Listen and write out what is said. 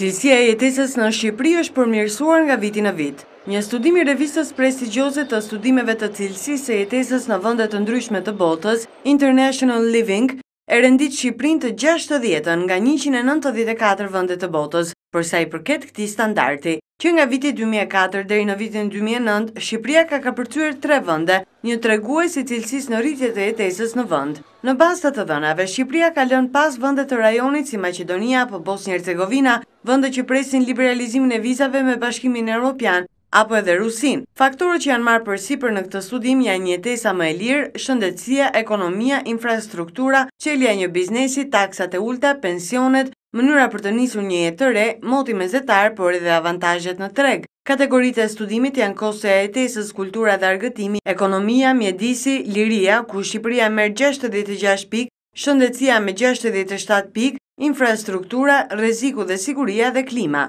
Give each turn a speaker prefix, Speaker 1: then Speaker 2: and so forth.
Speaker 1: Cilësia e jetesës në Shqipëri është përmirësuar nga viti në vit. Një studim i revistës prestigjioze të studimeve të cilësisë së jetesës në vende të ndryshme të botës, International Living, e rendit Shqipërinë të gjashtëdhjetën nga njëqind e nëntëdhjetë e katër vende të botës, për sa i përket këtij standardi. Që nga viti dy mijë e katër deri në vitin dy mijë e nëntë, Shqipëria ka kapërcyer tre vende, një tregues i cilësisë në rritje të jetesës në vend. Në bazë të të dhënave, Shqipëria ka lënë pas vende të rajonit si Maqedonia apo Bosnjë-Hercegovina, vende që presin liberalizimin e vizave me Bashkimin Europian, apo edhe Rusinë. Faktorët që janë marrë përsipër në këtë studim janë jetesa më e lirë, shëndetësia, ekonomia, infrastruktura, çelja e një biznesi, taksat e ulëta, pensionet, mënyra për të nisur një jetë të re, moti mesetar, por edhe avantazhet në treg. Kategoritë e studimit janë kosto e jetesës, kultura dhe argëtimi, ekonomia, mjedisi, liria, ku Shqipëria merr gjashtëdhjetë e gjashtë pikë, shëndetësia me gjashtëdhjetë e shtatë pikë, infrastruktura, rreziku dhe siguria dhe klima.